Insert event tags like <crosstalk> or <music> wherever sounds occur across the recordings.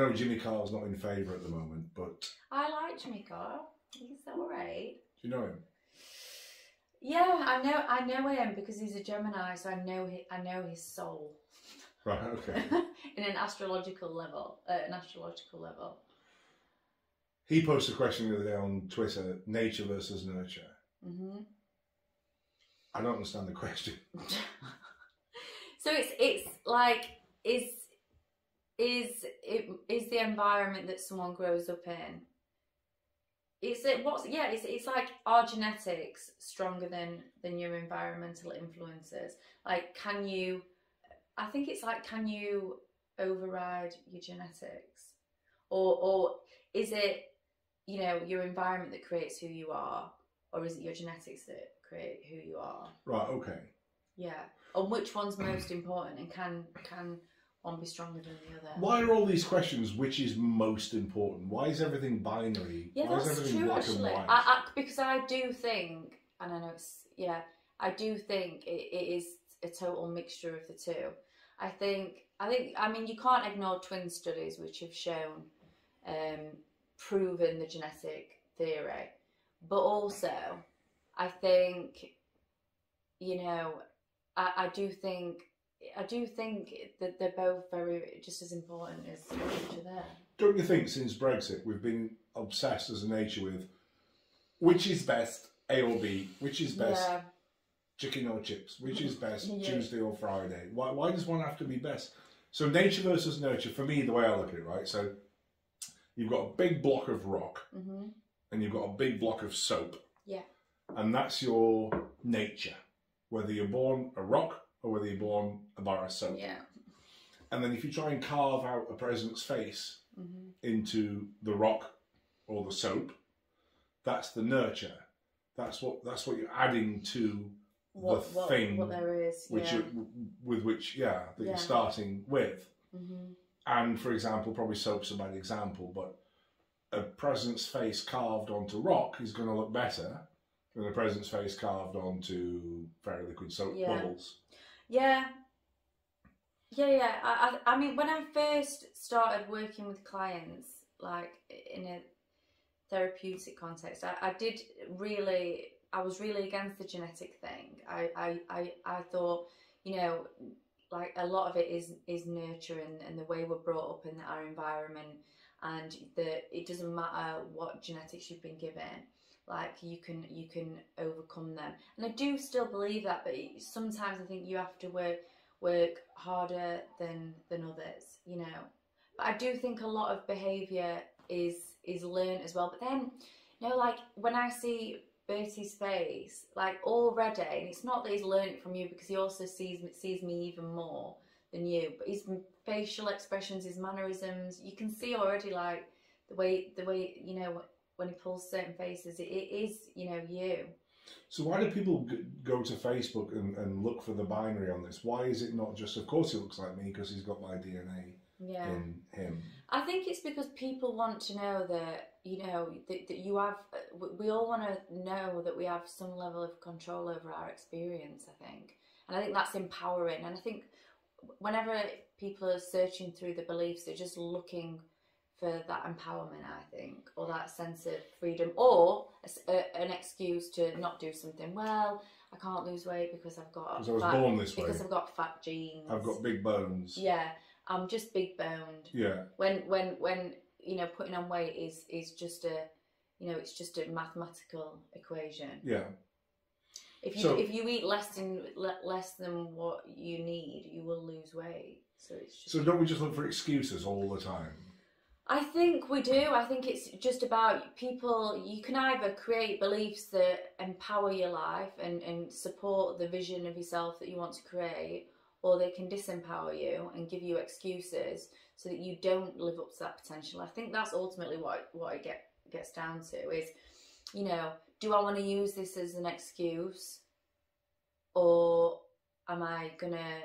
know Jimmy Carr's not in favour at the moment, but I like Jimmy Carr. He's all right. do you know him? Yeah, I know. I know him because he's a Gemini, so I know. He, I know his soul Right, okay. <laughs> in an astrological level. Uh, an astrological level. he posted a question the other day on Twitter: nature versus nurture. hmm I don't understand the question. <laughs> so it's it's like is is it the environment that someone grows up in it's it what's yeah it's, it's like our genetics stronger than than your environmental influences like can you i think it's like can you override your genetics or or is it you know your environment that creates who you are or is it your genetics that create who you are Right, okay. yeah. And which one's most important and can can one be stronger than the other? Why are all these questions? Which is most important? Why is everything binary? Yeah, Why is that's everything true black actually. and white? I, I, because I do think, and I know it's yeah, I do think it, it is a total mixture of the two. I think I think I mean you can't ignore twin studies which have shown um, proven the genetic theory, but also I think you know I, I do think I do think that they're both very just as important as each other. Don't you think since Brexit we've been obsessed as a nature with which is best, A or B, which is best, Yeah. chicken or chips, which is best, <laughs> Yeah. Tuesday or Friday? Why, why does one have to be best? So nature versus nurture, for me, the way I look at it, right? So you've got a big block of rock hmm and you've got a big block of soap. Yeah. And that's your nature, whether you're born a rock or whether you're born a bar of soap. Yeah. And then if you try and carve out a president's face hmm into the rock or the soap, that's the nurture. That's what that's what you're adding to What, the what, thing what there is. which yeah. you, with which yeah that Yeah. you're starting with. hmm And for example, probably soap's a bad example, but a president's face carved onto rock is going to look better than a president's face carved onto very liquid soap Yeah. bubbles. Yeah. Yeah, yeah. I, I, I mean, when I first started working with clients, like in a therapeutic context, I, I did really, I was really against the genetic thing. I, I, I, I thought, you know, like a lot of it is is nurture and, and the way we're brought up in our environment, and that it doesn't matter what genetics you've been given like you can you can overcome them. And i do still believe that but sometimes i think you have to work work harder than than others you know? But i do think a lot of behavior is is learned as well. But then you know like when i see bertie's face like already and it's not that he's learned from you because he also sees sees me even more than you but his facial expressions his mannerisms you can see already like the way the way you know when he pulls certain faces, it, it is, you know, you. So why do people go to Facebook and, and look for the binary on this? Why is it not just, of course he looks like me because he's got my DNA Yeah. in him? I think it's because people want to know that, you know, that, that you have, we- we all want to know that we have some level of control over our experience, I think. And I think that's empowering. And I think whenever people are searching through the beliefs, they're just looking for that empowerment, I think, or that sense of freedom, or a a- an excuse to not do something. Well, I can't lose weight because I've got Because I was fat, born this way. because I've got fat genes. I've got big bones. Yeah, I'm just big boned. Yeah. When when when you know putting on weight is is just a you know it's just a mathematical equation. Yeah. If you So- if you eat less than less than what you need, you will lose weight. So it's just. So don't we just look for excuses all the time? I think we do. I think it's just about people. You can either create beliefs that empower your life and, and support the vision of yourself that you want to create, or they can disempower you and give you excuses so that you don't live up to that potential. I think that's ultimately what what it get gets down to is, you know, do I want to use this as an excuse, or am I gonna,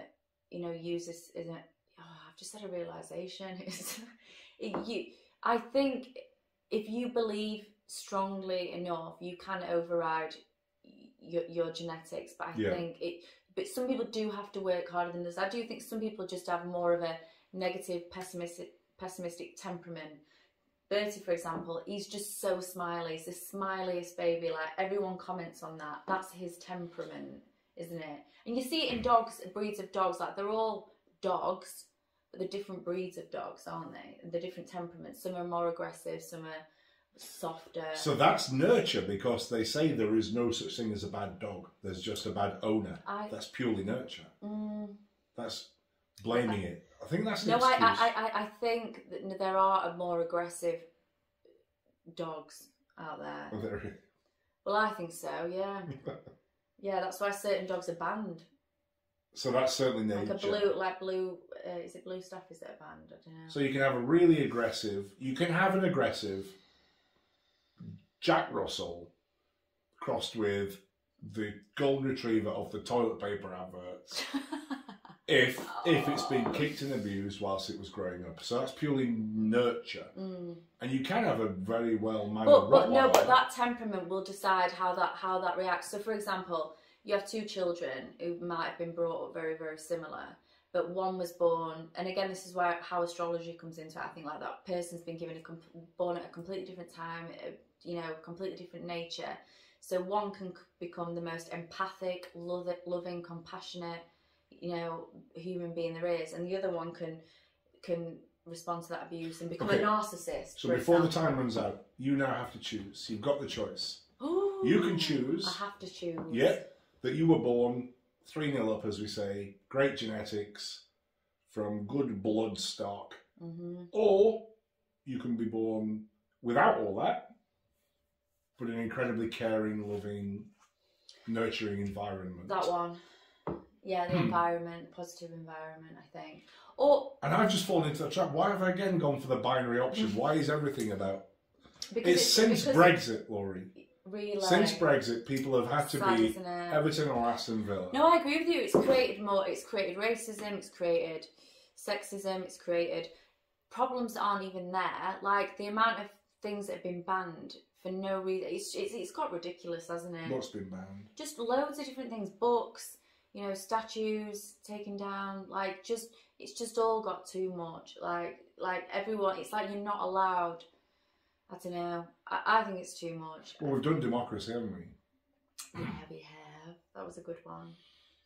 you know, use this as a oh, I've just had a realization. <laughs> You. I think if you believe strongly enough, you can override your, your genetics. But I Yeah. think it. But some people do have to work harder than this. I do think some people just have more of a negative, pessimistic, pessimistic temperament. Bertie, for example, he's just so smiley. He's the smiliest baby. Like everyone comments on that. That's his temperament, isn't it? And you see it in dogs, breeds of dogs. Like they're all dogs, they're different breeds of dogs, aren't they? And they're different temperaments. Some are more aggressive. Some are softer. So that's nurture because they say there is no such thing as a bad dog. There's just a bad owner. I, That's purely nurture. mm, That's blaming it. I think that's no, I. I, I, I think that there are more aggressive dogs out there Well, I think so. Yeah, <laughs> yeah. That's why certain dogs are banned. So that's certainly nature. Like a blue, like blue. Uh, is it blue stuff? Is that a band? I don't know. So you can have a really aggressive. You can have an aggressive Jack Russell crossed with the golden retriever of the toilet paper adverts. <laughs> If if it's been kicked and abused whilst it was growing up, so that's purely nurture, Mm. and you can have a very well mannered But, but no, but that temperament will decide how that how that reacts. So, for example, you have two children who might have been brought up very very similar, but one was born, and again, this is where how astrology comes into it. I think like that person's been given a born at a completely different time, uh, you know, completely different nature. So one can become the most empathic, love loving, compassionate, you know, human being there is, and the other one can can respond to that abuse and become Okay. a narcissist. So for before the time runs out, you now have to choose. You've got the choice. Ooh, You can choose. I have to choose. Yeah, that you were born 3 0 up, as we say, great genetics, from good blood stock, hmm or you can be born without all that, but in an incredibly caring, loving, nurturing environment. That one. Yeah, the Hmm. environment, positive environment, I think. Or And I've just fallen into the trap. Why have I again gone for the binary option? <laughs> Why is everything about? because It's since because Brexit, Laurie. Really Since Brexit, people have had to sad, be? Everton or Aston Villa. No, I agree with you. It's created more. It's created racism. It's created sexism. It's created problems that aren't even there. Like the amount of things that have been banned for no reason. It's it's, it's got ridiculous, hasn't it? What's been banned? just loads of different things books you know statues taken down like just it's just all got too much like like everyone it's like you're not allowed i don't know i, I think it's too much Well, we've done democracy, haven't we? yeah we have that was a good one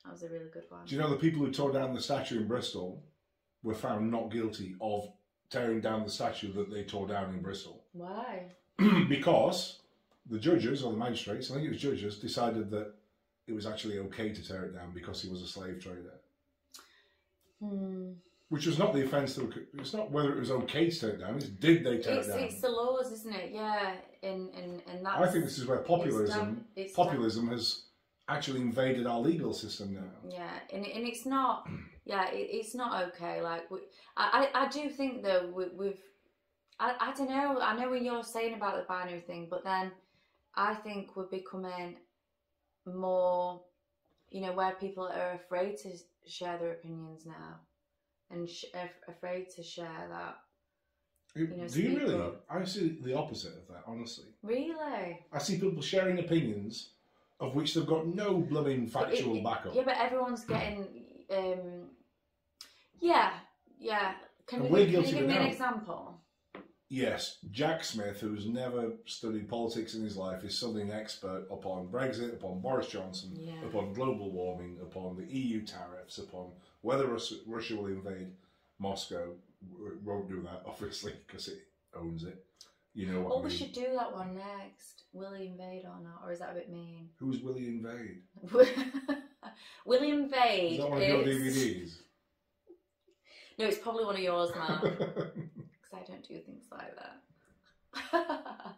that was a really good one Do you know the people who tore down the statue in Bristol were found not guilty of tearing down the statue that they tore down in Bristol? <clears throat> why because the judges or the magistrates, I think it was judges, decided that it was actually okay to tear it down because he was a slave trader. hmm. Which was not the offence. That, it's not whether it was okay to tear it down. It's did they tear it's, it down? it's the laws isn't it yeah in in in that I think this is where populism done- it's done- populism has actually invaded our legal system now. Yeah, and and it's not. Yeah, it, it's not okay. Like we, I, I I do think though we, we've. I, I don't know. I know what you're saying about the binary thing, but then I think we're becoming more, you know, where people are afraid to share their opinions now, and sh- af- afraid to share that. It- know, Do you really? up. I see the opposite of that, honestly. Really, I see people sharing opinions of which they've got no blooming factual It- backup. Yeah, but everyone's getting. um Yeah, yeah. Can, And you, can you give me an example? Yes, Jack Smith, who's never studied politics in his life, is suddenly an expert upon Brexit, upon Boris Johnson, Yeah. upon global warming, upon the EU tariffs, upon whether Rus- Russia will invade Moscow. W- Won't do that, <laughs> obviously, because it owns it. You know what Oh, I we should do that one next. Will he invade or not? Or is that a bit mean? Who's will he invade? <laughs> Will he invade? Is that one of your DVDs? No, it's probably one of yours now. <laughs> Because I don't do things like that.